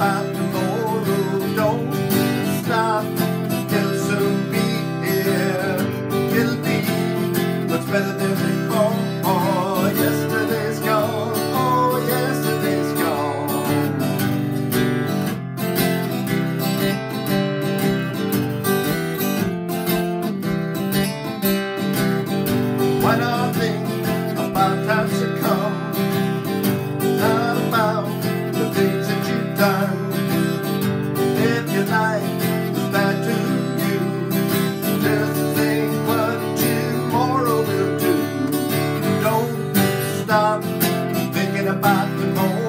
about tomorrow. Don't stop, it'll soon be here. It'll be much better than before. Oh, yesterday's gone. Oh, yesterday's gone. I think about times to come. Stop thinking about the tomorrow.